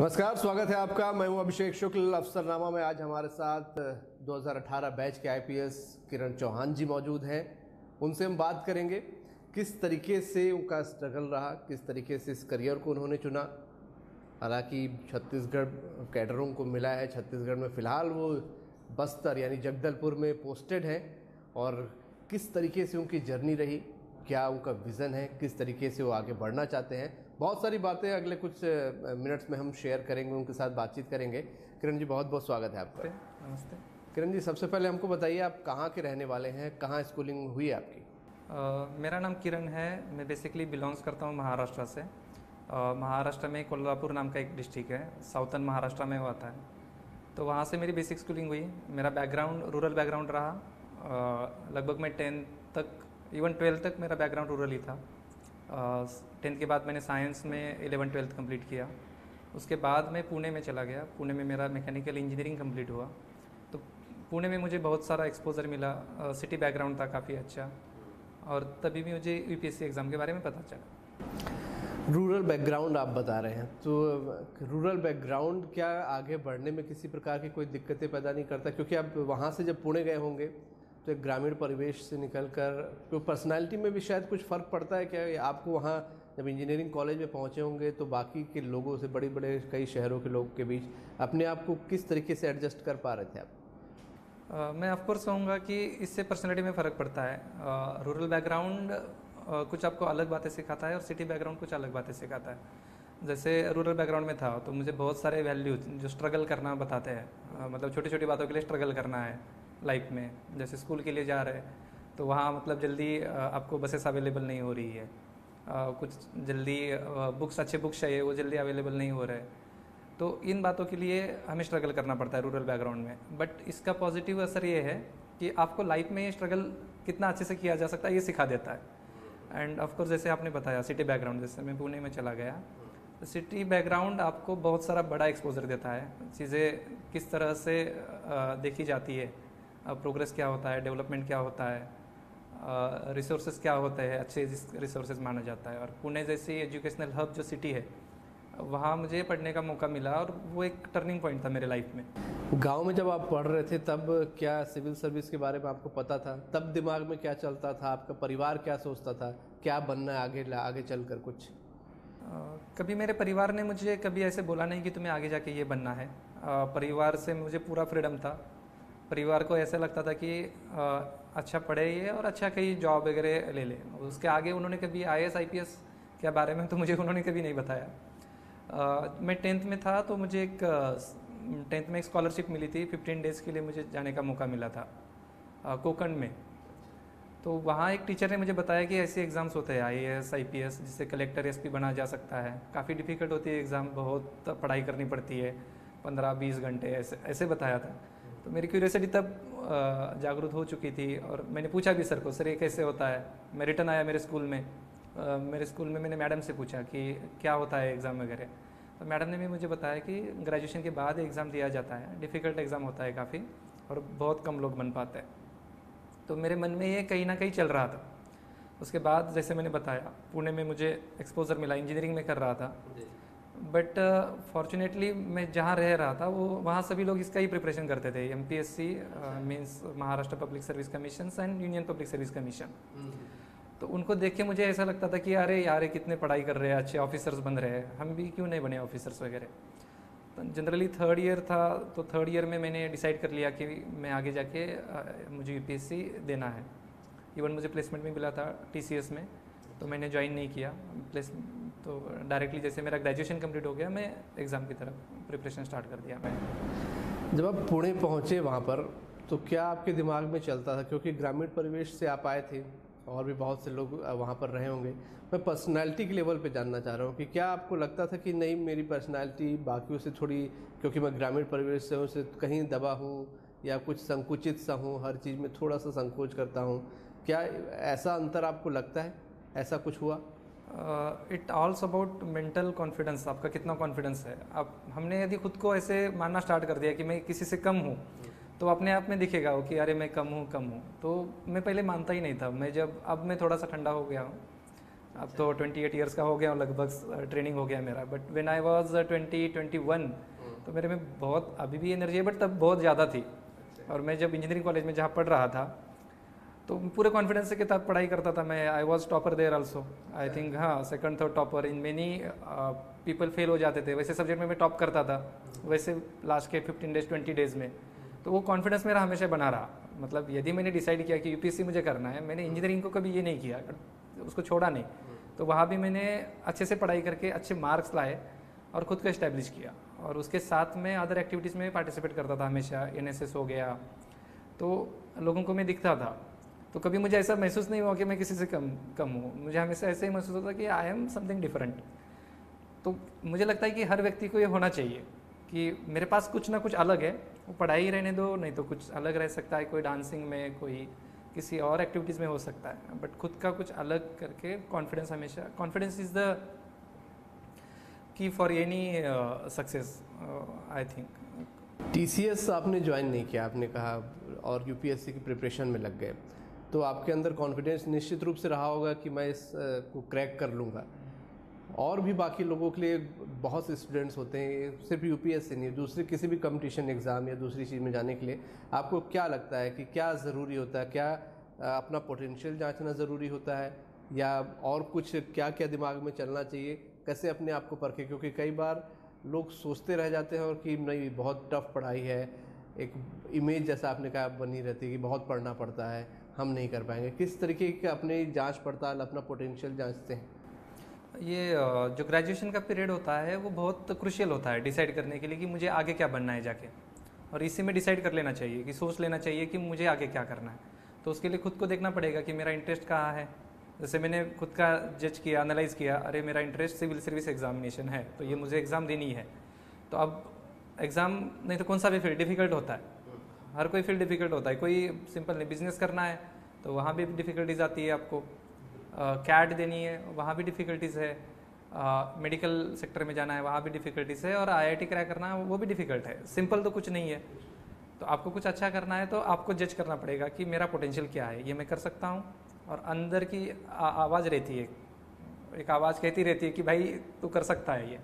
नमस्कार, स्वागत है आपका। मैं हूँ अभिषेक शुक्ल। अफसरनामा में आज हमारे साथ 2018 बैच के आईपीएस किरण चौहान जी मौजूद हैं। उनसे हम बात करेंगे, किस तरीके से उनका स्ट्रगल रहा, किस तरीके से इस करियर को उन्होंने चुना। हालाँकि छत्तीसगढ़ कैडरों को मिला है, छत्तीसगढ़ में फ़िलहाल वो बस्तर यानी जगदलपुर में पोस्टेड हैं और किस तरीके से उनकी जर्नी रही, क्या उनका विज़न है, किस तरीके से वो आगे बढ़ना चाहते हैं बहुत सारी बातें अगले कुछ मिनट्स में हम शेयर करेंगे उनके साथ बातचीत करेंगे। किरण जी बहुत बहुत स्वागत है आपका। नमस्ते। किरण जी सबसे पहले हमको बताइए आप कहाँ के रहने वाले हैं? कहाँ स्कूलिंग हुई है आपकी? मेरा नाम किरण है। मैं बेसिकली बिलोंग्स करता हूँ महाराष्ट्र से। महाराष्ट्र में कोल्हापुर नाम का एक डिस्ट्रिक्ट है। साउथन महाराष्ट्र में वो आता है तो वहाँ से मेरी बेसिक स्कूलिंग हुई। मेरा बैकग्राउंड रूरल बैकग्राउंड रहा। लगभग मैं टेंथ तक इवन ट्वेल्थ तक मेरा बैकग्राउंड रूरल ही था। टेंथ के बाद मैंने साइंस में एलेवन ट्वेल्थ कंप्लीट किया। उसके बाद मैं पुणे में चला गया। पुणे में मेरा मैकेनिकल इंजीनियरिंग कंप्लीट हुआ। तो पुणे में मुझे बहुत सारा एक्सपोजर मिला। सिटी बैकग्राउंड था काफ़ी अच्छा। और तभी भी मुझे यूपीएससी एग्ज़ाम के बारे में पता चला। रूरल बैकग्राउंड आप बता रहे हैं। तो रूरल बैकग्राउंड क्या आगे बढ़ने में किसी प्रकार की कोई दिक्कतें पैदा नहीं करता? क्योंकि आप वहाँ से जब पुणे गए होंगे तो एक ग्रामीण परिवेश से निकल कर तो पर्सनैलिटी में भी शायद कुछ फ़र्क पड़ता है क्या? आपको वहाँ जब इंजीनियरिंग कॉलेज में पहुँचे होंगे तो बाकी के लोगों से बड़े बड़े कई शहरों के लोग के बीच अपने आप को किस तरीके से एडजस्ट कर पा रहे थे आप? मैं ऑफकोर्स कहूँगा कि इससे पर्सनैलिटी में फ़र्क पड़ता है। रूरल बैकग्राउंड कुछ आपको अलग बातें सिखाता है और सिटी बैकग्राउंड कुछ अलग बातें सिखाता है। जैसे रूरल बैकग्राउंड में था तो मुझे बहुत सारे वैल्यूज़ जो स्ट्रगल करना बताते हैं। मतलब छोटी छोटी बातों के लिए स्ट्रगल करना है। लाइफ में, जैसे स्कूल के लिए जा रहे हैं तो वहाँ मतलब जल्दी आपको बसेस अवेलेबल नहीं हो रही है। कुछ जल्दी बुक्स, अच्छे बुक्स चाहिए, वो जल्दी अवेलेबल नहीं हो रहे तो इन बातों के लिए हमें स्ट्रगल करना पड़ता है रूरल बैकग्राउंड में। बट इसका पॉजिटिव असर ये है कि आपको लाइफ में ये स्ट्रगल कितना अच्छे से किया जा सकता है, ये सिखा देता है। एंड ऑफकोर्स जैसे आपने बताया सिटी बैकग्राउंड जैसे मैं पुणे में चला गया सिटी बैकग्राउंड आपको बहुत सारा बड़ा एक्सपोजर देता है। चीज़ें किस तरह से देखी जाती है प्रोग्रेस क्या होता है डेवलपमेंट क्या होता है रिसोर्सेज क्या होते हैं अच्छे रिसोर्सेज माना जाता है। और पुणे जैसी एजुकेशनल हब जो सिटी है वहाँ मुझे पढ़ने का मौका मिला और वो एक टर्निंग पॉइंट था मेरे लाइफ में। गाँव में जब आप पढ़ रहे थे तब क्या सिविल सर्विस के बारे में आपको पता था? तब दिमाग में क्या चलता था? आपका परिवार क्या सोचता था? क्या बनना है आगे आगे चल कर कुछ कभी मेरे परिवार ने मुझे कभी ऐसे बोला नहीं कि तुम्हें आगे जाके ये बनना है। परिवार से मुझे पूरा फ्रीडम था। परिवार को ऐसा लगता था कि अच्छा पढ़े ये और अच्छा कहीं जॉब वगैरह ले ले। उसके आगे उन्होंने कभी I S I P S के बारे में तो मुझे उन्होंने कभी नहीं बताया। अ, मैं टेंथ में था तो मुझे एक टेंथ में एक स्कॉलरशिप मिली थी। फिफ्टीन डेज़ के लिए मुझे जाने का मौका मिला था कोकण में। तो वहाँ एक टीचर ने मुझे बताया कि ऐसे एग्ज़ाम्स होते हैं I S I P S जिससे कलेक्टर एस पी बना जा सकता है। काफ़ी डिफ़िकल्ट होती है एग्ज़ाम बहुत पढ़ाई करनी पड़ती है पंद्रह बीस घंटे ऐसे ऐसे बताया था। तो मेरी क्यूरियोसिटी तब जागरूक हो चुकी थी और मैंने पूछा भी सर को, सर, ये कैसे होता है? मैं रिटर्न आया मेरे स्कूल में। मेरे स्कूल में मैंने मैडम से पूछा कि क्या होता है एग्ज़ाम वगैरह। तो मैडम ने भी मुझे बताया कि ग्रेजुएशन के बाद एग्ज़ाम दिया जाता है। डिफ़िकल्ट एग्ज़ाम होता है काफ़ी और बहुत कम लोग बन पाते हैं। तो मेरे मन में ये कहीं ना कहीं चल रहा था। उसके बाद जैसे मैंने बताया, पुणे में मुझे एक्सपोजर मिला इंजीनियरिंग में कर रहा था। बट फॉर्चुनेटली uh, मैं जहाँ रह रहा था वो वहाँ सभी लोग इसका ही प्रिपरेशन करते थे M P S C means Maharashtra public service commission and union public service commission तो उनको देख के मुझे ऐसा लगता था कि अरे यार कितने पढ़ाई कर रहे हैं अच्छे ऑफिसर्स बन रहे हैं। हम भी क्यों नहीं बने ऑफिसर्स वगैरह? तो जनरली थर्ड ईयर था तो थर्ड ईयर में मैंने डिसाइड कर लिया कि मैं आगे जाके अ, मुझे यूपीएससी देना है। इवन मुझे प्लेसमेंट भी मिला था टीसीएस में तो मैंने ज्वाइन नहीं किया। प्लेस तो डायरेक्टली जैसे मेरा ग्रेजुएशन कंप्लीट हो गया, मैं एग्ज़ाम की तरफ़ प्रिपरेशन स्टार्ट कर दिया। मैं जब आप पुणे पहुँचे वहाँ पर तो क्या आपके दिमाग में चलता था? क्योंकि ग्रामीण परिवेश से आप आए थे, और भी बहुत से लोग वहाँ पर रहे होंगे। मैं पर्सनालिटी के लेवल पे जानना चाह रहा हूँ कि क्या आपको लगता था कि नहीं, मेरी पर्सनालिटी बाकियों से थोड़ी, क्योंकि मैं ग्रामीण परिवेश से हूँ कहीं दबा हूँ, या कुछ संकुचित सा हूँ, हर चीज़ में थोड़ा सा संकोच करता हूँ। क्या ऐसा अंतर आपको लगता है? ऐसा कुछ हुआ? It all's about mental confidence आपका कितना कॉन्फिडेंस है? अब हमने यदि खुद को ऐसे मानना स्टार्ट कर दिया कि मैं किसी से कम हूँ तो अपने आप में दिखेगा वो कि अरे मैं कम हूँ कम हूँ। तो मैं पहले मानता ही नहीं था। मैं जब अब मैं थोड़ा सा ठंडा हो गया हूँ। अब तो 28 ईयर्स का हो गया और लगभग ट्रेनिंग हो गया मेरा। But when I was twenty twenty one तो मेरे में बहुत अभी भी एनर्जी है बट तब बहुत ज़्यादा थी। और मैं जब इंजीनियरिंग कॉलेज में जहाँ पढ़ रहा था तो पूरे कॉन्फिडेंस के साथ पढ़ाई करता था मैं। I was topper there also I think हाँ second third topper in many people fail हो जाते थे। वैसे सब्जेक्ट में मैं टॉप करता था। वैसे लास्ट के फिफ्टीन डेज़ ट्वेंटी डेज़ में। तो वो कॉन्फिडेंस मेरा हमेशा बना रहा। मतलब यदि मैंने डिसाइड किया कि यूपीएससी मुझे करना है मैंने इंजीनियरिंग को कभी ये नहीं किया उसको छोड़ा नहीं। तो वहाँ भी मैंने अच्छे से पढ़ाई करके अच्छे मार्क्स लाए और ख़ुद को इस्टेब्लिश किया। और उसके साथ में अदर एक्टिविटीज़ में पार्टिसिपेट करता था हमेशा। एनएसएस हो गया। तो लोगों को मैं दिखता था। तो कभी मुझे ऐसा महसूस नहीं हुआ कि मैं किसी से कम कम हूँ। मुझे हमेशा ऐसे ही महसूस होता कि आई एम समथिंग डिफरेंट तो मुझे लगता है कि हर व्यक्ति को ये होना चाहिए कि मेरे पास कुछ ना कुछ अलग है, वो पढ़ाई ही रहने दो, नहीं तो कुछ अलग रह सकता है, कोई डांसिंग में, कोई किसी और एक्टिविटीज़ में हो सकता है। बट खुद का कुछ अलग करके कॉन्फिडेंस हमेशा confidence is the key for any success I think TCS आपने ज्वाइन नहीं किया, आपने कहा, और यूपीएससी की प्रिपरेशन में लग गए। तो आपके अंदर कॉन्फिडेंस निश्चित रूप से रहा होगा कि मैं इस को क्रैक कर लूँगा। और भी बाकी लोगों के लिए बहुत से स्टूडेंट्स होते हैं सिर्फ़ यूपीएससी नहीं, दूसरे किसी भी कंपटीशन एग्ज़ाम या दूसरी चीज़ में जाने के लिए आपको क्या लगता है कि क्या ज़रूरी होता है, क्या अपना पोटेंशियल जांचना ज़रूरी होता है, या और कुछ क्या क्या दिमाग में चलना चाहिए, कैसे अपने आप को परखें? क्योंकि कई बार लोग सोचते रह जाते हैं और कि नहीं, बहुत टफ पढ़ाई है, एक इमेज जैसा आपने कहा बनी रहती है कि बहुत पढ़ना पड़ता है हम नहीं कर पाएँगे। किस तरीके की अपनी जाँच पड़ताल, अपना पोटेंशियल जांचते हैं? ये जो ग्रेजुएशन का पीरियड होता है, वो बहुत क्रुशियल होता है डिसाइड करने के लिए कि मुझे आगे क्या बनना है जाके। और इसी में डिसाइड कर लेना चाहिए कि, सोच लेना चाहिए कि मुझे आगे क्या करना है। तो उसके लिए खुद को देखना पड़ेगा कि मेरा इंटरेस्ट कहाँ है। जैसे मैंने खुद का जज किया एनालाइज किया, अरे मेरा इंटरेस्ट सिविल सर्विस एग्जामिनेशन है तो ये मुझे एग्ज़ाम देनी है। तो अब एग्ज़ाम नहीं तो कौन सा भी फ़ील्ड डिफ़िकल्ट होता है। हर कोई फ़ील्ड डिफ़िकल्ट होता है। कोई सिंपल नहीं बिज़नेस करना है तो वहाँ भी डिफ़िकल्टीज आती है आपको। कैट uh, देनी है वहाँ भी डिफ़िकल्टीज़ है। मेडिकल uh, सेक्टर में जाना है वहाँ भी डिफ़िकल्टीज़ है और आईआईटी क्रैक करना है वो भी डिफ़िकल्ट है। सिंपल तो कुछ नहीं है। तो आपको कुछ अच्छा करना है तो आपको जज करना पड़ेगा कि मेरा पोटेंशियल क्या है। ये मैं कर सकता हूँ और अंदर की आ, आवाज़ रहती है। एक आवाज़ कहती रहती है कि भाई तू कर सकता है ये।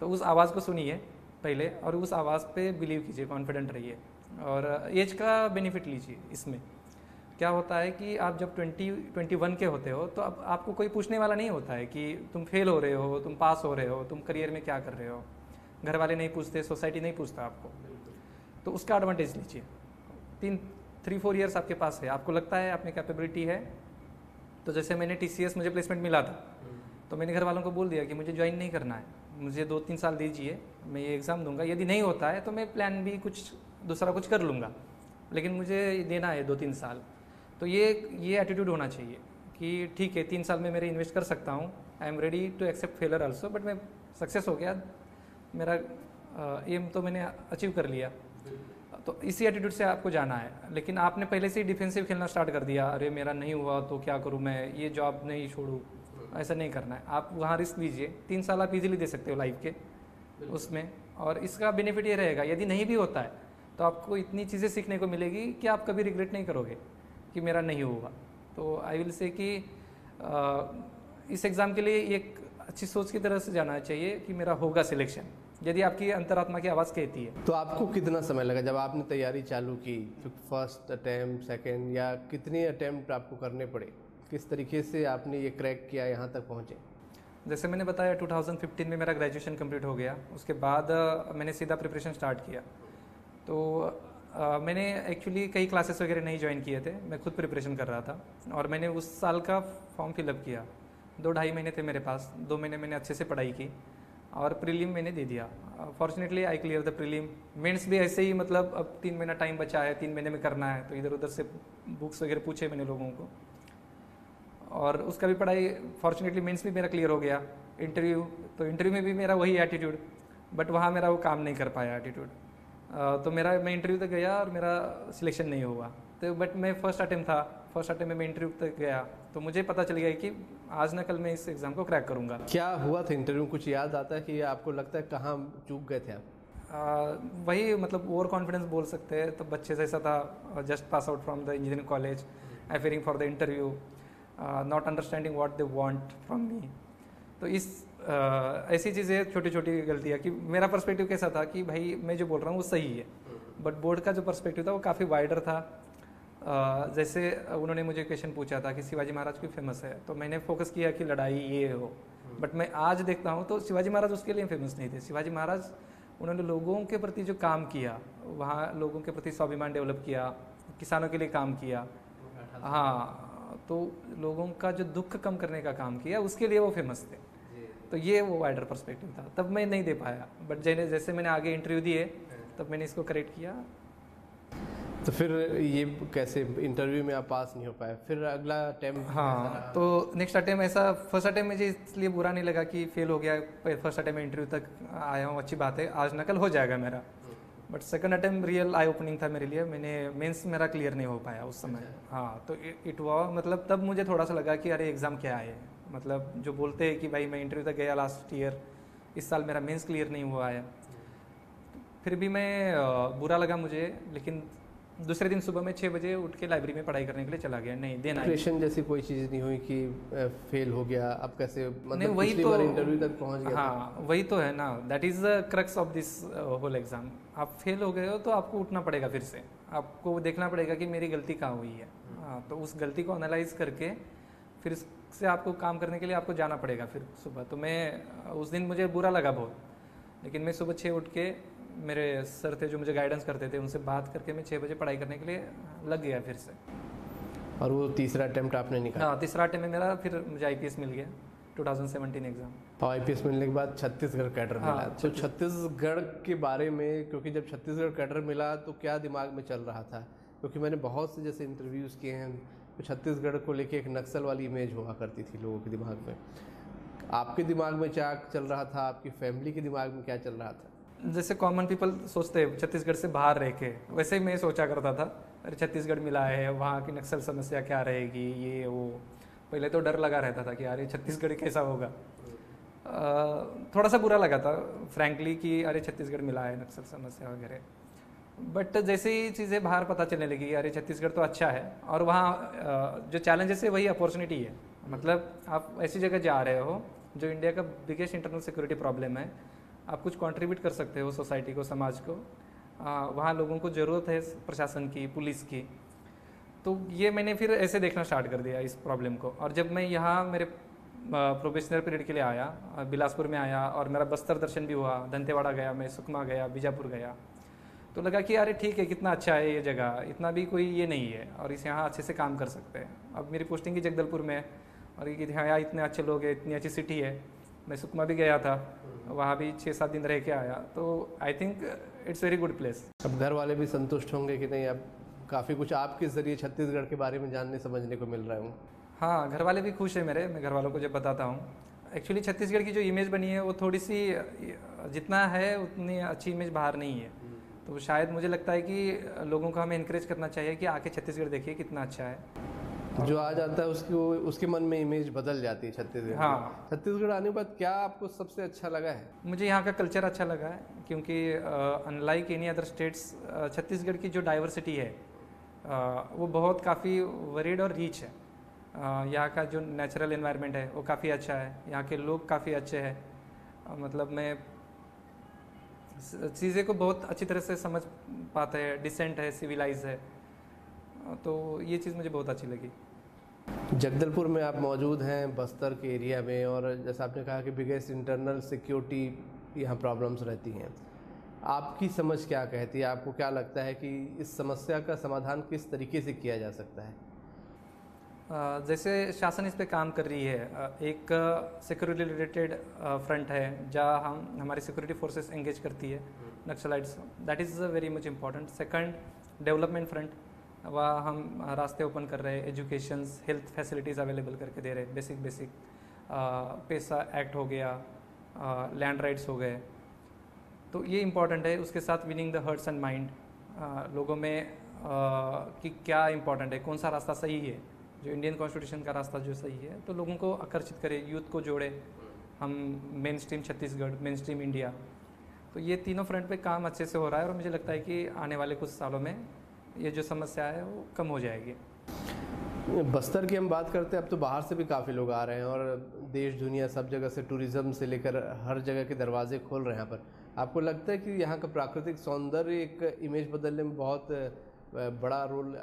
तो उस आवाज़ को सुनिए पहले और उस आवाज़ पे बिलीव कीजिए कॉन्फिडेंट रहिए। और एज का बेनिफिट लीजिए इसमें। क्या होता है कि आप जब ट्वेंटी ट्वेंटी वन के होते हो तो अब आपको कोई पूछने वाला नहीं होता है कि तुम फेल हो रहे हो, तुम पास हो रहे हो, तुम करियर में क्या कर रहे हो। घर वाले नहीं पूछते, सोसाइटी नहीं पूछता आपको। तो उसका एडवांटेज लीजिए। तीन थ्री फोर ईयर्स आपके पास है। आपको लगता है आपने कैपेबिलिटी है। तो जैसे मैंने टीसीएस मुझे प्लेसमेंट मिला था। तो मैंने घर वालों को बोल दिया कि मुझे ज्वाइन नहीं करना है। मुझे दो, तीन साल दीजिए, मैं ये एग्ज़ाम दूँगा। यदि नहीं होता है तो मैं प्लान भी कुछ दूसरा कुछ कर लूँगा। लेकिन मुझे देना है दो तीन साल। तो ये ये एटीट्यूड होना चाहिए कि ठीक है तीन साल में मेरे इन्वेस्ट कर सकता हूँ। I am ready to accept failure also but मैं सक्सेस हो गया। मेरा एम तो मैंने अचीव कर लिया। तो इसी एटीट्यूड से आपको जाना है। लेकिन आपने पहले से ही डिफेंसिव खेलना स्टार्ट कर दिया। अरे मेरा नहीं हुआ तो क्या करूँ मैं? ये जॉब नहीं छोड़ूँ। ऐसा नहीं करना है। आप वहाँ रिस्क लीजिए। तीन साल आप इजीली दे सकते हो लाइफ के उसमें। और इसका बेनिफिट ये रहेगा यदि नहीं भी होता है तो आपको इतनी चीज़ें सीखने को मिलेगी कि आप कभी रिग्रेट नहीं करोगे कि मेरा नहीं होगा तो आई विल से कि इस एग्ज़ाम के लिए एक अच्छी सोच की तरह से जाना चाहिए कि मेरा होगा सिलेक्शन यदि आपकी अंतरात्मा की आवाज़ कहती है। तो आपको कितना समय लगा जब आपने तैयारी चालू की? तो फ़र्स्ट अटैम्प्ट सेकेंड या कितने अटैम्प्ट आपको करने पड़े? किस तरीके से आपने ये क्रैक किया यहाँ तक पहुँचे? जैसे मैंने बताया 2015 में मेरा ग्रेजुएशन कंप्लीट हो गया। उसके बाद मैंने सीधा प्रिपरेशन स्टार्ट किया। तो आ, मैंने एक्चुअली कई क्लासेस वगैरह नहीं ज्वाइन किए थे। मैं खुद प्रिपरेशन कर रहा था और मैंने उस साल का फॉर्म फिलअप किया। दो ढाई महीने थे मेरे पास। दो महीने मैंने अच्छे से पढ़ाई की और प्रीलिम मैंने दे दिया। Fortunately I clear the prelim mains भी ऐसे ही मतलब अब तीन महीना टाइम बचा है तीन महीने में करना है। तो इधर उधर से बुक्स वगैरह पूछे मैंने लोगों को। और उसका भी पढ़ाई फॉर्चुनेटली मेंस भी मेरा क्लियर हो गया। इंटरव्यू तो इंटरव्यू में भी मेरा वही एटीट्यूड बट वहाँ मेरा वो काम नहीं कर पाया एटीट्यूड तो मेरा मैं इंटरव्यू तक गया और मेरा सिलेक्शन नहीं हुआ। तो बट मैं फ़र्स्ट अटैम्प था। फ़र्स्ट अटैम्प में मैं इंटरव्यू तक गया। तो मुझे पता चल गया कि आज न कल मैं इस एग्ज़ाम को क्रैक करूँगा। क्या हुआ था इंटरव्यू कुछ याद आता है कि आपको लगता है कहाँ चूक गए थे आप? आ, वही मतलब ओवर कॉन्फिडेंस बोल सकते हैं। तो बच्चे जैसा था। Just pass out from the engineering college I faring for the interview not understanding what they want from me तो इस ऐसी चीज़ें छोटी छोटी गलतियाँ कि मेरा पर्सपेक्टिव कैसा था कि भाई मैं जो बोल रहा हूँ वो सही है। बट बोर्ड का जो पर्सपेक्टिव था वो काफ़ी वाइडर था। uh, जैसे उन्होंने मुझे क्वेश्चन पूछा था कि शिवाजी महाराज क्यों फ़ेमस है? तो मैंने फोकस किया कि लड़ाई ये हो। बट मैं आज देखता हूँ तो शिवाजी महाराज उसके लिए फ़ेमस नहीं थे। शिवाजी महाराज उन्होंने लोगों के प्रति जो काम किया वहाँ लोगों के प्रति स्वाभिमान डेवलप किया किसानों के लिए काम किया। हाँ तो लोगों का जो दुख कम करने का काम किया उसके लिए वो फ़ेमस थे। तो ये वो वाइडर पर्सपेक्टिव था। तब मैं नहीं दे पाया। बट जैसे जैसे मैंने आगे इंटरव्यू दिए तब मैंने इसको करेक्ट किया। तो फिर ये कैसे इंटरव्यू में आप पास नहीं हो पाए? फिर अगला अटेम्प्ट हाँ तो नेक्स्ट अटेम्प्ट ऐसा फ़र्स्ट अटेम्प्ट मुझे इसलिए बुरा नहीं लगा कि फेल हो गया फ़र्स्ट अटेम्प्ट में इंटरव्यू तक आया हूँ अच्छी बात है। आज नकल हो जाएगा मेरा। But second attempt real eye opening था मेरे लिए। मैंने मेंस मेरा क्लियर नहीं हो पाया उस समय। अच्छा। हाँ तो इट वॉ मतलब तब मुझे थोड़ा सा लगा कि अरे एग्ज़ाम क्या है। मतलब जो बोलते हैं कि भाई मैं इंटरव्यू तक गया लास्ट ईयर इस साल मेरा मेंस क्लियर नहीं हुआ है। फिर भी मैं बुरा लगा मुझे लेकिन दूसरे दिन सुबह में छः बजे उठ के लाइब्रेरी में पढ़ाई करने के लिए चला गया। नहीं देना डिप्रेशन जैसी कोई चीज़ नहीं हुई कि फेल हो गया अब कैसे मतलब नहीं वही तो इंटरव्यू तक पहुँच गया हाँ वही तो है ना। That is the crux of this whole exam आप फेल हो गए हो तो आपको उठना पड़ेगा फिर से। आपको देखना पड़ेगा कि मेरी गलती कहाँ हुई है। हाँ तो उस गलती को एनालाइज करके फिर से आपको काम करने के लिए आपको जाना पड़ेगा फिर सुबह। तो मैं उस दिन मुझे बुरा लगा बहुत लेकिन मैं सुबह छः उठ के मेरे सर थे जो मुझे गाइडेंस करते थे उनसे बात करके मैं छः बजे पढ़ाई करने के लिए लग गया फिर से। और वो तीसरा अटेम्प्ट आपने निकाला हाँ तीसरा अटेम्प्ट में मेरा फिर मुझे आई मिल गया 2017 एग्ज़ाम और आईपीएस मिलने के बाद छत्तीसगढ़ कैडर हाँ, मिला। तो छत्तीसगढ़ के बारे में क्योंकि जब छत्तीसगढ़ कैडर मिला तो क्या दिमाग में चल रहा था? क्योंकि मैंने बहुत से जैसे इंटरव्यूज़ किए हैं छत्तीसगढ़ को लेके एक नक्सल वाली इमेज हुआ करती थी लोगों के दिमाग में। आपके दिमाग में क्या चल रहा था? आपकी फैमिली के दिमाग में क्या चल रहा था? जैसे कॉमन पीपल सोचते हैं, छत्तीसगढ़ से बाहर रह के, वैसे ही मैं सोचा करता था, अरे छत्तीसगढ़ मिला है, वहाँ की नक्सल समस्या क्या रहेगी, ये, वो। पहले तो डर लगा रहता था कि अरे छत्तीसगढ़ कैसा होगा। थोड़ा सा बुरा लगा था फ्रैंकली कि अरे छत्तीसगढ़ मिला है, नक्सल समस्या वगैरह। बट जैसे ही चीज़ें बाहर पता चलने लगी, अरे छत्तीसगढ़ तो अच्छा है, और वहाँ जो चैलेंजेस है वही अपॉर्चुनिटी है। मतलब आप ऐसी जगह जा रहे हो, जो इंडिया का बिगेस्ट इंटरनल सिक्योरिटी प्रॉब्लम है, आप कुछ कंट्रीब्यूट कर सकते हो सोसाइटी को, समाज को। वहाँ लोगों को ज़रूरत है प्रशासन की पुलिस की। तो ये मैंने फिर ऐसे देखना स्टार्ट कर दिया इस प्रॉब्लम को। और जब मैं यहाँ मेरे प्रोफेशनल पीरियड के लिए आया बिलासपुर में आया, और मेरा बस्तर दर्शन भी हुआ, दंतेवाड़ा गया, मैं सुकमा गया, बीजापुर गया तो लगा कि अरे ठीक है कितना अच्छा है ये जगह इतना भी कोई ये नहीं है और इस यहाँ अच्छे से काम कर सकते हैं। अब मेरी पोस्टिंग ही जगदलपुर में है और ये कि हाँ यहाँ इतने अच्छे लोग हैं इतनी अच्छी सिटी है। मैं सुकमा भी गया था वहाँ भी छः सात दिन रह के आया। तो I think it's very good place अब घर वाले भी संतुष्ट होंगे कि नहीं अब काफ़ी कुछ आपके ज़रिए छत्तीसगढ़ के बारे में जानने समझने को मिल रहा हूँ हाँ घर वाले भी खुश है मेरे मैं घर वालों को जब बताता हूँ। एक्चुअली छत्तीसगढ़ की जो इमेज बनी है वो थोड़ी सी जितना है उतनी अच्छी इमेज बाहर नहीं है। तो शायद मुझे लगता है कि लोगों को हमें इनक्रेज करना चाहिए कि आके छत्तीसगढ़ देखिए कितना अच्छा है। जो आ जाता है उसकी उसके मन में इमेज बदल जाती है छत्तीसगढ़ हाँ। छत्तीसगढ़ आने के बाद क्या आपको सबसे अच्छा लगा है? मुझे यहाँ का कल्चर अच्छा लगा है क्योंकि unlike any other states Chhattisgarh की जो डाइवर्सिटी है वो बहुत काफ़ी वरीड और रीच है। यहाँ का जो नेचुरल इन्वायरमेंट है वो काफ़ी अच्छा है। यहाँ के लोग काफ़ी अच्छे हैं। मतलब मैं चीज़ें को बहुत अच्छी तरह से समझ पाते हैं डिसेंट है सिविलाइज है। तो ये चीज़ मुझे बहुत अच्छी लगी। जगदलपुर में आप मौजूद हैं, बस्तर के एरिया में, और जैसा आपने कहा कि बिगेस्ट इंटरनल सिक्योरिटी यहाँ प्रॉब्लम्स रहती हैं। आपकी समझ क्या कहती है? आपको क्या लगता है कि इस समस्या का समाधान किस तरीके से किया जा सकता है? जैसे शासन इस पे काम कर रही है एक सिक्योरिटी रिलेटेड फ्रंट है जहाँ हम हमारी सिक्योरिटी फोर्सेस एंगेज करती है Naxalites. That is a very much important second development front वहाँ हम रास्ते ओपन कर रहे हैं एजुकेशन हेल्थ फैसिलिटीज़ अवेलेबल करके दे रहे हैं बेसिक बेसिक पैसा एक्ट हो गया लैंड राइट्स हो गए। तो ये इंपॉर्टेंट है उसके साथ winning the hearts and mind लोगों में अ, कि क्या इंपॉर्टेंट है कौन सा रास्ता सही है? जो इंडियन कॉन्स्टिट्यूशन का रास्ता जो सही है तो लोगों को आकर्षित करे यूथ को जोड़े। हम main stream Chhattisgarh main stream India तो ये तीनों फ्रंट पे काम अच्छे से हो रहा है और मुझे लगता है कि आने वाले कुछ सालों में ये जो समस्या है, वो कम हो जाएगी। बस्तर की हम बात करते हैं, अब तो बाहर से भी काफ़ी लोग आ रहे हैं और देश, दुनिया सब जगह से टूरिज़्म से लेकर हर जगह के दरवाजे खोल रहे हैं यहाँ पर। आपको लगता है कि यहाँ का प्राकृतिक सौंदर्य एक इमेज बदलने में बहुत बड़ा रोल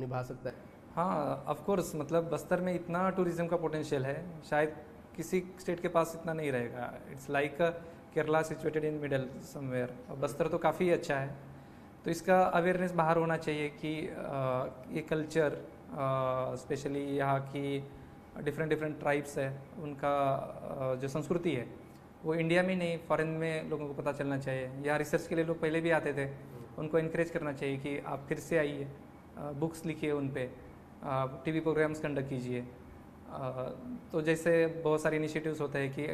निभा सकता है? हाँ ऑफकोर्स मतलब बस्तर में इतना टूरिज़्म का पोटेंशियल है शायद किसी स्टेट के पास इतना नहीं रहेगा। It's like Kerala situated in middle somewhere Bastar तो काफ़ी अच्छा है। तो इसका अवेयरनेस बाहर होना चाहिए कि ये कल्चर स्पेशली यहाँ की डिफरेंट डिफरेंट ट्राइब्स है उनका जो संस्कृति है वो इंडिया में नहीं फॉरेन में लोगों को पता चलना चाहिए। यहाँ रिसर्च के लिए लोग पहले भी आते थे। उनको इनक्रेज करना चाहिए कि आप फिर से आइए। बुक्स लिखिए उन पर टीवी प्रोग्राम्स कंडक्ट कीजिए। तो जैसे बहुत सारे इनिशिएटिव्स होते हैं कि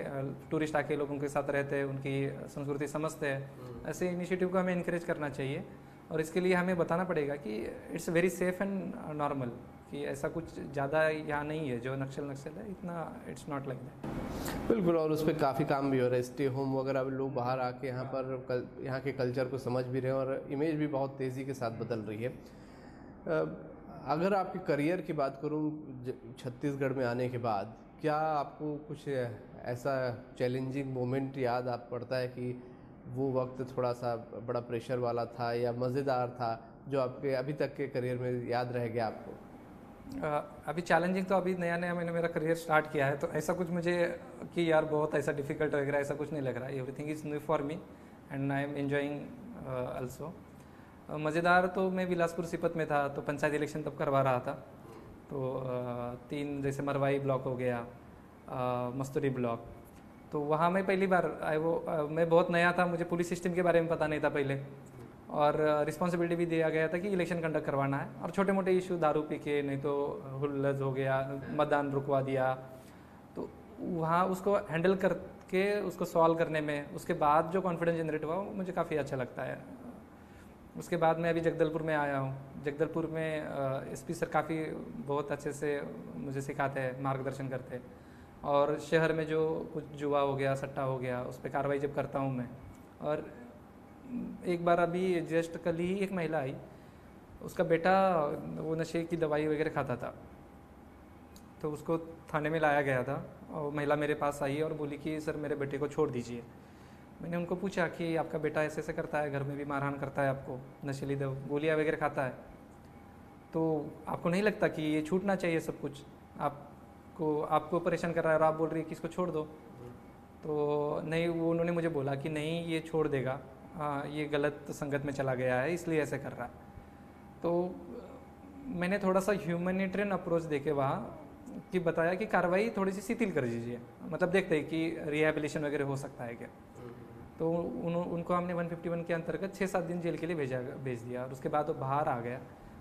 टूरिस्ट आके लोगों के साथ रहते हैं उनकी संस्कृति समझते हैं। हम्म। ऐसे इनिशिएटिव को हमें इनक्रेज करना चाहिए और इसके लिए हमें बताना पड़ेगा कि it's very safe and normal कि ऐसा कुछ ज़्यादा यहाँ नहीं है जो नक्सल नक्सल है इतना इट्स नॉट लाइक दैट बिल्कुल और उस पर काफ़ी काम भी हो रहा है। स्टे होम वगैरह लोग बाहर आके यहाँ पर कल यहाँ के कल्चर को समझ भी रहे हैं और इमेज भी बहुत तेज़ी के साथ बदल रही है। अगर आपके करियर की बात करूँ छत्तीसगढ़ में आने के बाद, क्या आपको कुछ ऐसा चैलेंजिंग मोमेंट याद आप, पड़ता है कि वो वक्त थोड़ा सा बड़ा प्रेशर वाला था या मज़ेदार था, जो आपके अभी तक के करियर में याद रह गया आपको? अभी चैलेंजिंग तो अभी नया नया मैंने मेरा करियर स्टार्ट किया है तो ऐसा कुछ मुझे कि यार बहुत ऐसा डिफ़िकल्ट लग रहा है ऐसा कुछ नहीं लग रहा everything is new for me and I am enjoying also मज़ेदार तो मैं बिलासपुर सिपत में था तो पंचायत इलेक्शन तब करवा रहा था। तो तीन जैसे मरवाई ब्लॉक हो गया मस्तूरी ब्लॉक। तो वहाँ मैं पहली बार आए, वो मैं बहुत नया था, मुझे पुलिस सिस्टम के बारे में पता नहीं था पहले। और रिस्पॉन्सिबिलिटी भी दिया गया था कि इलेक्शन कंडक्ट करवाना है। और छोटे मोटे इशू दारू पी के नहीं तो हुल्लज हो गया, मतदान रुकवा दिया। तो वहाँ उसको हैंडल करके, उसको सॉल्व करने में, उसके बाद जो कॉन्फिडेंस जनरेट हुआ, वो मुझे काफ़ी अच्छा लगता है। उसके बाद मैं अभी जगदलपुर में आया हूँ। जगदलपुर में एस सर काफ़ी बहुत अच्छे से मुझे सिखाते हैं, मार्गदर्शन करते हैं। और शहर में जो कुछ जुआ हो गया, सट्टा हो गया, उस पर कार्रवाई जब करता हूँ मैं। और एक बार अभी जस्ट कल ही एक महिला आई। उसका बेटा वो नशे की दवाई वगैरह खाता था। तो उसको थाने में लाया गया था और महिला मेरे पास आई और बोली कि, सर, मेरे बेटे को छोड़ दीजिए। मैंने उनको पूछा कि आपका बेटा ऐसे ऐसे करता है, घर में भी मारहान करता है आपको, नशीली दव गोलियाँ वगैरह खाता है। तो आपको नहीं लगता कि ये छूटना चाहिए सब कुछ? आपको आपको परेशान कर रहा है और आप बोल रही है कि इसको छोड़ दो। तो नहीं, वो उन्होंने मुझे बोला कि नहीं, ये छोड़ देगा। हाँ ये गलत संगत में चला गया है, इसलिए ऐसे कर रहा है। तो मैंने थोड़ा सा ह्यूमनिटेरियन अप्रोच देके वहाँ, कि बताया कि कार्रवाई थोड़ी सी शिथिल कर दीजिए। मतलब देखते हैं कि रिहेबिलिशन वगैरह हो सकता है क्या? तो उन, उनको हमने 151 के अंतर्गत छः सात दिन जेल के लिए भेजा भेज दिया। और उसके बाद वो बाहर आ गया।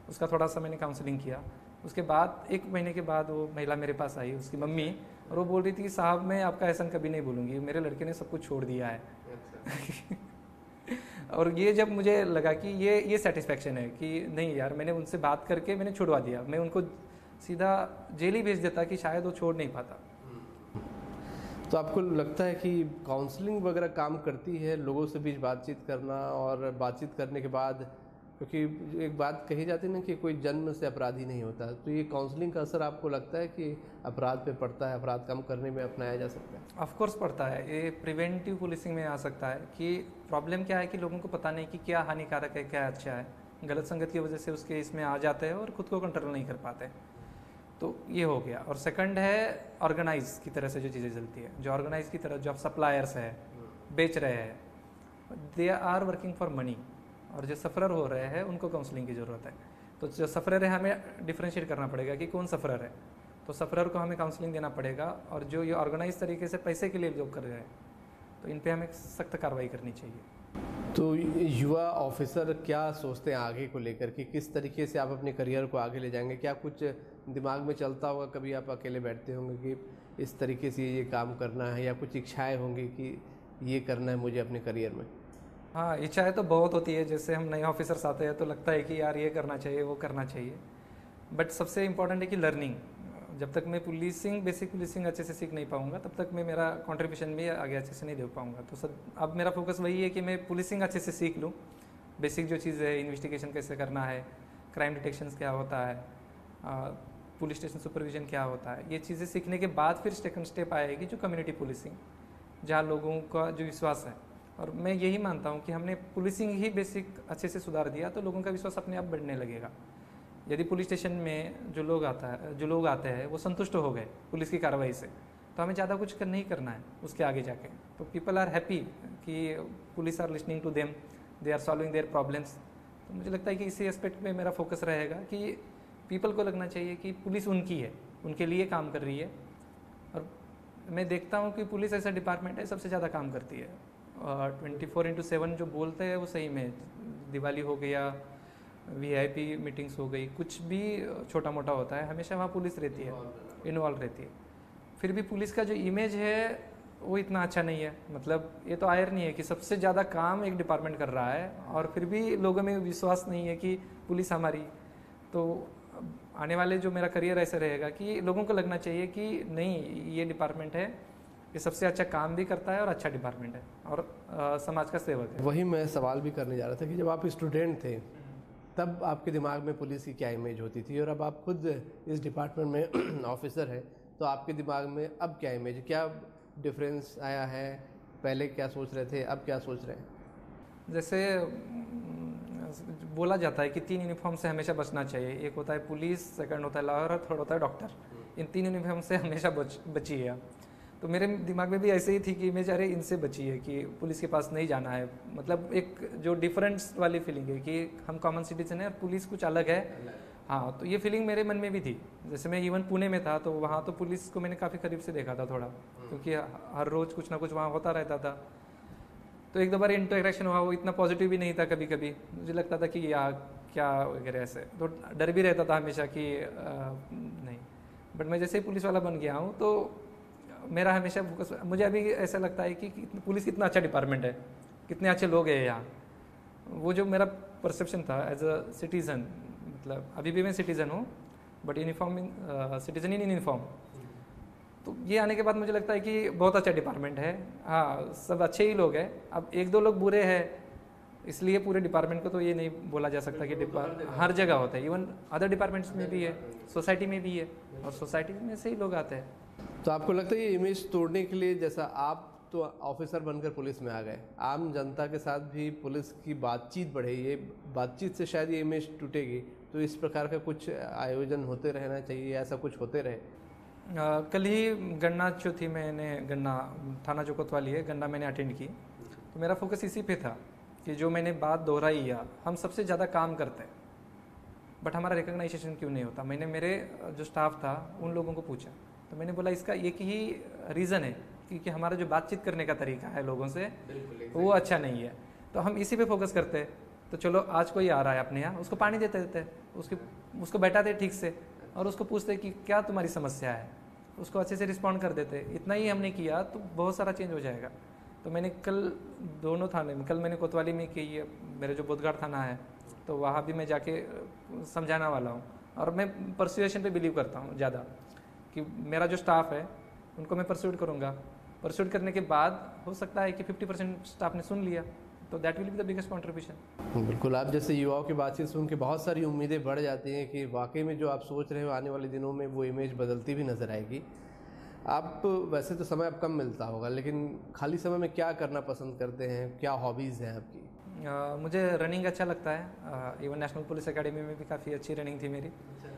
उसका थोड़ा सा मैंने काउंसलिंग किया। उसके बाद एक महीने के बाद वो महिला मेरे पास आई उसकी मम्मी। और वो बोल रही थी कि साहब मैं आपका एहसान कभी नहीं बोलूँगी। मेरे लड़के ने सब कुछ छोड़ दिया है। अच्छा। और ये जब मुझे लगा कि ये ये सेटिस्फेक्शन है कि नहीं यार मैंने उनसे बात करके मैंने छुड़वा दिया। मैं उनको सीधा जेल ही भेज देता कि शायद वो छोड़ नहीं पाता। तो आपको लगता है कि काउंसलिंग वगैरह काम करती है लोगों से बीच बातचीत करना और बातचीत करने के बाद? क्योंकि एक बात कही जाती है ना कि कोई जन्म से अपराधी नहीं होता। तो ये काउंसलिंग का असर आपको लगता है कि अपराध पे पड़ता है, अपराध कम करने में अपनाया जा सकता है? ऑफ़ कोर्स पड़ता है। ये प्रिवेंटिव पुलिसिंग में आ सकता है कि प्रॉब्लम क्या है कि लोगों को पता नहीं कि क्या हानिकारक है, क्या अच्छा है। गलत संगत की वजह से उसके इसमें आ जाते हैं और खुद को कंट्रोल नहीं कर पाते। तो ये हो गया। और सेकंड है ऑर्गेनाइज की तरह से जो चीज़ें चलती है। जो ऑर्गेनाइज की तरह जो आप सप्लायर्स है बेच रहे हैं they are working for money और जो सफ़रर हो रहे हैं उनको काउंसलिंग की ज़रूरत है। तो जो सफ़रर है हमें डिफ्रेंशिएट करना पड़ेगा कि कौन सफ़रर है। तो सफ़रर को हमें काउंसलिंग देना पड़ेगा और जो ये ऑर्गेनाइज तरीके से पैसे के लिए जॉब कर रहे हैं तो इन पर हमें सख्त कार्रवाई करनी चाहिए। तो युवा ऑफिसर क्या सोचते हैं आगे को लेकर कि किस तरीके से आप अपने करियर को आगे ले जाएँगे? क्या कुछ दिमाग में चलता होगा कभी आप अकेले बैठते होंगे कि इस तरीके से ये काम करना है या कुछ इच्छाएँ होंगी कि ये करना है मुझे अपने करियर में? हाँ इच्छाएँ तो बहुत होती है। जैसे हम नए ऑफिसर्स आते हैं तो लगता है कि यार ये करना चाहिए, वो करना चाहिए। बट सबसे इम्पोर्टेंट है कि लर्निंग जब तक मैं पुलिसिंग बेसिक पुलिसिंग अच्छे से सीख नहीं पाऊँगा, तब तक मैं मेरा कंट्रीब्यूशन भी आगे अच्छे से नहीं दे पाऊँगा। तो सब, अब मेरा फोकस वही है कि मैं पुलिसिंग अच्छे से सीख लूँ। बेसिक जो चीज़ है इन्वेस्टिगेशन कैसे करना है क्राइम डिटेक्शन क्या होता है पुलिस स्टेशन सुपरविजन क्या होता है, ये चीज़ें सीखने के बाद फिर सेकंड स्टेप आएगी जो कम्युनिटी पुलिसिंग जहाँ लोगों का जो विश्वास है। और मैं यही मानता हूँ कि हमने पुलिसिंग ही बेसिक अच्छे से सुधार दिया तो लोगों का विश्वास अपने आप बढ़ने लगेगा। यदि पुलिस स्टेशन में जो लोग आता है, जो लोग आते हैं, वो संतुष्ट हो गए पुलिस की कार्रवाई से तो हमें ज़्यादा कुछ कर, नहीं करना है उसके आगे जाके। तो पीपल आर हैप्पी कि police are listening to them they are solving their problems तो मुझे लगता है कि इसी एस्पेक्ट में मेरा फोकस रहेगा कि पीपल को लगना चाहिए कि पुलिस उनकी है, उनके लिए काम कर रही है। और मैं देखता हूँ कि पुलिस ऐसा डिपार्टमेंट है, सबसे ज़्यादा काम करती है। और ट्वेंटी फोर इंटू सेवन जो बोलते हैं, वो सही में, दिवाली हो गया वीआईपी मीटिंग्स हो गई कुछ भी छोटा मोटा होता है हमेशा वहाँ पुलिस रहती है इन्वॉल्व रहती है। फिर भी पुलिस का जो इमेज है वो इतना अच्छा नहीं है। मतलब ये तो आयर नहीं है कि सबसे ज़्यादा काम एक डिपार्टमेंट कर रहा है और फिर भी लोगों में विश्वास नहीं है कि पुलिस हमारी। तो आने वाले जो मेरा करियर ऐसा रहेगा कि लोगों को लगना चाहिए कि नहीं ये डिपार्टमेंट है ये सबसे अच्छा काम भी करता है और अच्छा डिपार्टमेंट है और आ, समाज का सेवक है। वही मैं सवाल भी करने जा रहा था कि जब आप स्टूडेंट थे तब आपके दिमाग में पुलिस की क्या इमेज होती थी? और अब आप खुद इस डिपार्टमेंट में ऑफिसर हैं तो आपके दिमाग में अब क्या इमेज क्या डिफरेंस आया है? पहले क्या सोच रहे थे अब क्या सोच रहे हैं? जैसे बोला जाता है कि तीन यूनिफॉर्म से हमेशा बचना चाहिए। एक होता है पुलिस सेकंड होता है लॉयर और थर्ड होता है डॉक्टर इन तीन यूनिफॉर्म से हमेशा बच बचिए तो मेरे दिमाग में भी ऐसे ही थी कि इमेज अरे इनसे बची है कि पुलिस के पास नहीं जाना है। मतलब एक जो डिफरेंस वाली फीलिंग है कि हम कॉमन सिटीजन है और पुलिस कुछ अलग है। हाँ तो ये फीलिंग मेरे मन में भी थी। जैसे मैं इवन पुणे में था तो वहाँ तो पुलिस को मैंने काफ़ी करीब से देखा था थोड़ा क्योंकि हर रोज़ कुछ ना कुछ वहाँ होता रहता था। तो एक दो बार इंटरेक्शन हुआ वो इतना पॉजिटिव भी नहीं था कभी कभी मुझे लगता था कि या क्या वगैरह ऐसे। तो डर भी रहता था हमेशा कि आ, नहीं। बट मैं जैसे ही पुलिस वाला बन गया हूँ तो मेरा हमेशा फोकस मुझे अभी ऐसा लगता है कि पुलिस कितना अच्छा डिपार्टमेंट है, कितने अच्छे लोग हैं यहाँ। वो जो मेरा परसेप्शन था एज अ सिटीज़न मतलब अभी भी मैं सिटीज़न हूँ but uniform in citizen in uniform तो ये आने के बाद मुझे लगता है कि बहुत अच्छा डिपार्टमेंट है। हाँ सब अच्छे ही लोग हैं। अब एक दो लोग बुरे हैं, इसलिए पूरे डिपार्टमेंट को तो ये नहीं बोला जा सकता कि हर जगह होता है। इवन अदर डिपार्टमेंट्स में भी है सोसाइटी में भी है, और सोसाइटी में से ही लोग आते हैं। तो आपको लगता है ये इमेज तोड़ने के लिए जैसा आप तो ऑफिसर बनकर पुलिस में आ गए। आम जनता के साथ भी पुलिस की बातचीत बढ़े ये बातचीत से शायद ये इमेज टूटेगी। तो इस प्रकार का कुछ आयोजन होते रहना चाहिए ऐसा कुछ होते रहे? आ, कल ही गन्ना जो थी मैंने गन्ना थाना जो कोतवाली है गन्ना मैंने अटेंड की। तो मेरा फोकस इसी पे था कि जो मैंने बात दोहराई या हम सबसे ज़्यादा काम करते हैं। बट हमारा रिकग्नाइजेशन क्यों नहीं होता? मैंने मेरे जो स्टाफ था उन लोगों को पूछा। तो मैंने बोला इसका एक ही रीज़न है क्योंकि हमारा जो बातचीत करने का तरीका है लोगों से वो अच्छा नहीं है। तो हम इसी पे फोकस करते हैं। तो चलो आज कोई आ रहा है अपने यहाँ उसको पानी देते देते उसके उसको बैठाते ठीक से और उसको पूछते कि क्या तुम्हारी समस्या है? उसको अच्छे से रिस्पॉन्ड कर देते इतना ही हमने किया तो बहुत सारा चेंज हो जाएगा। तो मैंने कल दोनों थाने में कल मैंने कोतवाली में की मेरे जो बुधगढ़ थाना है तो वहाँ भी मैं जाके समझाना वाला हूँ। और मैं परसुएशन पे बिलीव करता हूँ ज़्यादा। कि मेरा जो स्टाफ है उनको मैं परस्यूट करूँगा। परस्यूट करने के बाद हो सकता है कि 50 परसेंट स्टाफ ने सुन लिया तो that will be the biggest contribution बिल्कुल आप जैसे युवाओं की बातचीत सुन के बहुत सारी उम्मीदें बढ़ जाती हैं कि वाकई में जो आप सोच रहे हो आने वाले दिनों में वो इमेज बदलती भी नज़र आएगी। आप वैसे तो समय अब कम मिलता होगा लेकिन खाली समय में क्या करना पसंद करते हैं? क्या हॉबीज़ हैं आपकी? uh, मुझे रनिंग अच्छा लगता है। इवन नेशनल पुलिस एकेडमी में भी काफ़ी अच्छी रनिंग थी मेरी। अच्छा।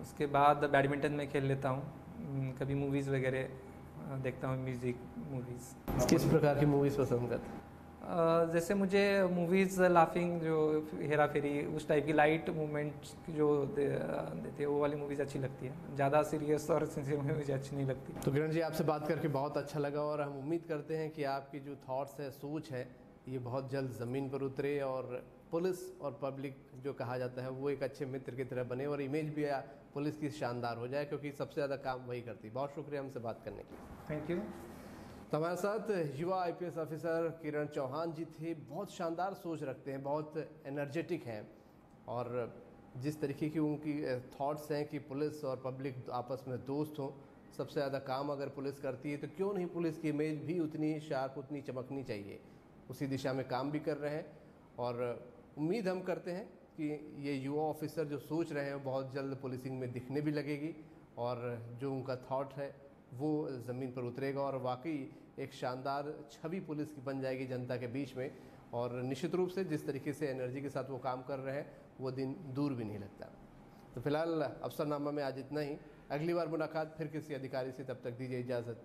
उसके बाद बैडमिंटन में खेल लेता हूँ कभी मूवीज़ वगैरह देखता हूँ म्यूज़िक मूवीज़ किस प्रकार की मूवीज़ पसंद करते हैं? जैसे मुझे मूवीज़ लाफिंग जो हेरा फेरी उस टाइप की लाइट मूवमेंट जो दे, देते हैं वो वाली मूवीज़ अच्छी लगती है। ज़्यादा सीरियस और सिंसियर मुझे अच्छी नहीं लगती। तो किरण जी आपसे बात करके बहुत अच्छा लगा और हम उम्मीद करते हैं कि आपकी जो थॉट्स है सोच है ये बहुत जल्द ज़मीन पर उतरे और पुलिस और पब्लिक जो कहा जाता है वो एक अच्छे मित्र की तरह बने और इमेज भी पुलिस की शानदार हो जाए क्योंकि सबसे ज़्यादा काम वही करती बहुत शुक्रिया हमसे बात करने के लिए। थैंक यू तो हमारे साथ युवा आईपीएस ऑफिसर किरण चौहान जी थे। बहुत शानदार सोच रखते हैं बहुत एनर्जेटिक हैं। और जिस तरीके की उनकी थॉट्स हैं कि पुलिस और पब्लिक आपस में दोस्त हों सबसे ज़्यादा काम अगर पुलिस करती है तो क्यों नहीं पुलिस की इमेज भी उतनी शार्प उतनी चमकनी चाहिए? उसी दिशा में काम भी कर रहे हैं। और उम्मीद हम करते हैं कि ये युवा ऑफिसर जो सोच रहे हैं, बहुत जल्द पुलिसिंग में दिखने भी लगेगी और जो उनका थॉट है, वो ज़मीन पर उतरेगा और वाकई एक शानदार छवि पुलिस की बन जाएगी जनता के बीच में और निश्चित रूप से जिस तरीके से एनर्जी के साथ वो काम कर रहे हैं, वो दिन दूर भी नहीं लगता। तो फ़िलहाल अफसरनामा में आज इतना ही। अगली बार मुलाकात फिर किसी अधिकारी से, तब तक दीजिए इजाज़त।